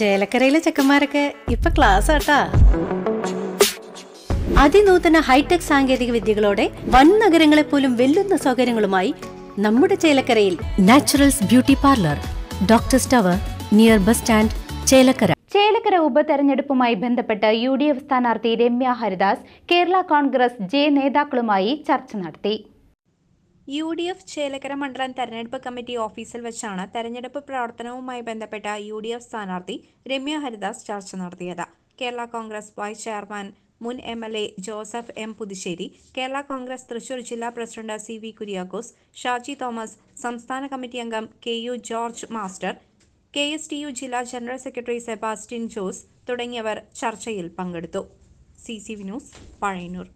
ചേലക്കരയിലെ ചെക്കന്മാരൊക്കെ ഇപ്പൊ ക്ലാസ് ആട്ടാ. അതിനൂതന ഹൈടെക് സാങ്കേതിക വിദ്യകളോടെ വൻ നഗരങ്ങളെ പോലും വെല്ലുന്ന സൗകര്യങ്ങളുമായി നമ്മുടെ ചേലക്കരയിൽ naturals beauty parlour doctor tower near bus stand Chelakkara. Chelakkara ഉപതെരഞ്ഞെടുപ്പുമായി ബന്ധപ്പെട്ട് യു ഡി എഫ് സ്ഥാനാർത്ഥി രമ്യ ഹരിദാസ് കേരള കോൺഗ്രസ് ജെ നേതാക്കളുമായി ചർച്ച നടത്തി. യു ഡി എഫ് ചേലക്കര മണ്ഡലം തെരഞ്ഞെടുപ്പ് കമ്മിറ്റി ഓഫീസിൽ വെച്ചാണ് തെരഞ്ഞെടുപ്പ് പ്രവർത്തനവുമായി ബന്ധപ്പെട്ട യു ഡി എഫ് സ്ഥാനാർത്ഥി രമ്യ ഹരിദാസ് ചർച്ച നടത്തിയത്. കേരള കോൺഗ്രസ് വൈസ് ചെയർമാൻ മുൻ M L A Joseph M Puthussery Kerala Congress Thrissur ജില്ലാ president C V Kuriakose Shaji Thomas സംസ്ഥാന കമ്മിറ്റി അംഗം K U George master K S T U ജില്ലാ ജനറൽ സെക്രട്ടറി സെബാസ്റ്റ്യൻ ജോസ് തുടങ്ങിയവർ ചർച്ചയിൽ പങ്കെടുത്തു. C C V news Pazhayannur.